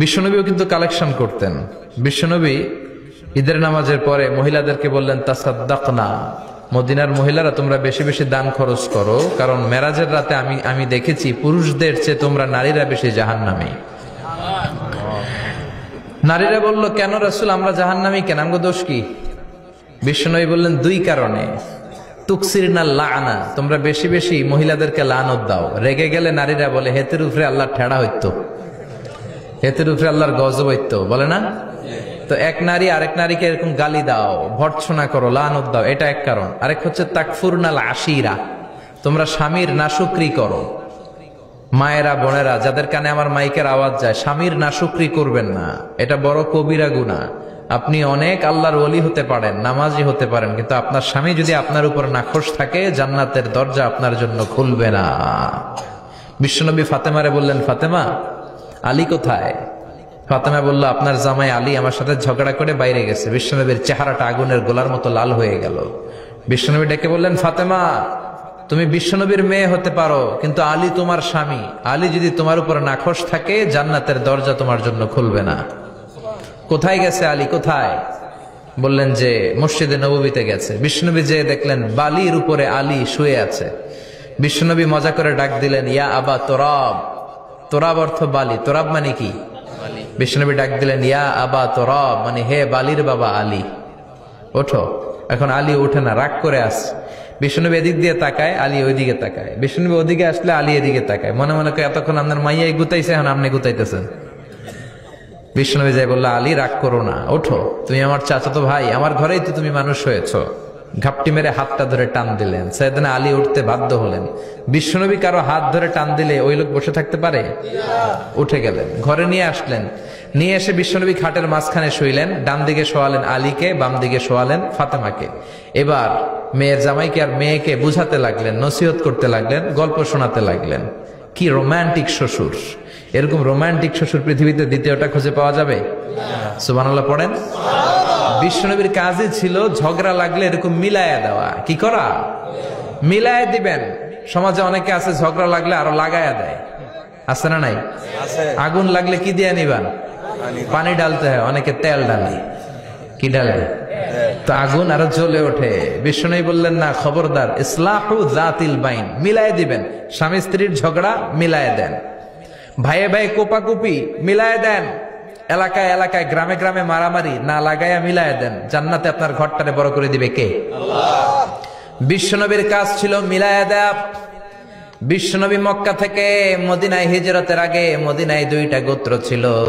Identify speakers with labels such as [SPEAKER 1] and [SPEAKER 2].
[SPEAKER 1] বিশ্বনবীও কিন্তু কালেকশন করতেন। বিশ্বনবী ঈদের নামাজের পরে মহিলাদেরকে বললেন তাসাদ্দাক না মদিনার মহিলারা তোমরা বেশি বেশি দান খরচ করো, কারণ মেরাজের রাতে আমি আমি দেখেছি পুরুষদের চেয়ে তোমরা নারীরা বেশি জাহান নামী নারীরা বলল, কেন রাসুল, আমরা জাহান নামী কেন? আমগো দোষ কি? বিশ্বনবী বললেন, দুই কারণে। তুকসির না লানা, তোমরা বেশি বেশি মহিলাদেরকে লানত দাও। রেগে গেলে নারীরা বলে, হেতের উপরে আল্লাহ ঠেড়া হইতো। হেতের উপরে আল্লাহর গজব হইতো, বলে না? তো এক নারী আরেক নারীকে এরকম গালি দাও, ভর্ৎসনা করো, লানত দাও, এটা এক কারণ। আরেক হচ্ছে তাকফুরনাল আশিরা। তোমরা স্বামীর নাশুক্রি করো। মায়েরা, বোনেরা, যাদের কানে আমার মাইকের আওয়াজ যায়, স্বামীর নাশুক্রি করবেন না। এটা বড় কবিরা গুণা আপনি অনেক আল্লাহর ওলি হতে পারেন, নামাজি হতে পারেন, কিন্তু আপনার স্বামী যদি আপনার উপর নাখোশ থাকে, জান্নাতের দরজা আপনার জন্য খুলবে না। বিশ্বনবী ফাতেমারে বললেন, ফাতেমা আলী কোথায়? ফাতেমা বলল, আপনার জামাই আলী আমার সাথে ঝগড়া করে বাইরে গেছে। বিশ্বনবীর চেহারাটা আগুনের গোলার মতো লাল হয়ে গেল। বিশ্বনবী ডেকে বললেন, ফাতেমা, তুমি বিশ্বনবীর মেয়ে হতে পারো, কিন্তু আলী তোমার স্বামী। আলী যদি তোমার উপর নাখোশ থাকে, জান্নাতের দরজা তোমার জন্য খুলবে না। কোথায় গেছে আলী? কোথায়? বললেন যে, মসজিদে নবীতে গেছে। বিষ্ণুনবী যে দেখলেন, বালির উপরে আলী শুয়ে আছে। বিষ্ণুনবী মজা করে ডাক দিলেন, ইয়া আবা তোরাব। তোরাব অর্থ বালি। তোরাব মানে কি? বিষ্ণুনবী ডাক দিলেন ইয়া আবা তোরাব মানে হে বালির বাবা আলী। ওঠো। এখন আলী ওঠে না রাগ করে আস। বিষ্ণুনবী এদিক দিয়ে তাকায় আলী ওইদিকে তাকায়। বিষ্ণুনবী ওদিকে আসলে আলী এদিকে তাকায়। মনে মনে করে এতক্ষণ আপনার মাইয়াই গুতাইছে এখন আপনি গুতাইতেছেন? বিষ্ণুনবী যাই বলল আলী রাগ করো না। ওঠো। তুমি আমার চাচাতো ভাই আমার ঘরেই তো তুমি মানুষ হয়েছ। ঘাপটি মেরে হাতটা ধরে টান দিলেন। সেদিন আলী উঠতে বাধ্য হলেন। বিশ্বনবী কারও হাত ধরে টান দিলে ওই লোক বসে থাকতে পারে? উঠে গেলেন, ঘরে নিয়ে আসলেন। নিয়ে এসে বিশ্বনবী খাটের মাঝখানে শুইলেন ডান দিকে শোয়ালেন আলীকে বাম দিকে শোয়ালেন ফাতেমাকে। এবার মেয়ের জামাইকে আর মেয়েকে বুঝাতে লাগলেন, নসিহত করতে লাগলেন, গল্প শোনাতে লাগলেন। কি রোমান্টিক শ্বশুর। এরকম রোমান্টিক শ্বশুর পৃথিবীতে দ্বিতীয়টা খুঁজে পাওয়া যাবে? সুবানাল্লাহ পড়েন? বিশ্বনবীর কাজই ছিল ঝগড়া লাগলে এরকম মিলায়া দেওয়া। কি করা? মিলায়া দিবেন। সমাজে অনেকে আছে ঝগড়া লাগলে আরও লাগায়া দেয়। আছে না নাই? আগুন লাগলে কি দিয়ে নিবান? পানি। ডালতে হয় অনেকে তেল ডালে। কি ডালে? তো আগুন আরও জ্বলে ওঠে। বিষ্ণু বললেন না খবরদার ইসলাহু জাতিল বাইন। মিলায় দিবেন। স্বামী স্ত্রীর ঝগড়া মিলায় দেন। ভাইয়ে ভাই কোপাকুপি মিলায় দেন। এলাকায় এলাকায়, গ্রামে গ্রামে মারামারি, না লাগাইয়া মিলায় দেন। জান্নাতে আপনার ঘরটারে বড় করে দিবে কে? বিশ্বনবীর কাজ ছিল মিলায় দেয়া। বিশ্বনবী মক্কা থেকে মদিনায় হিজরতের আগে মদিনায় দুইটা গোত্র ছিল।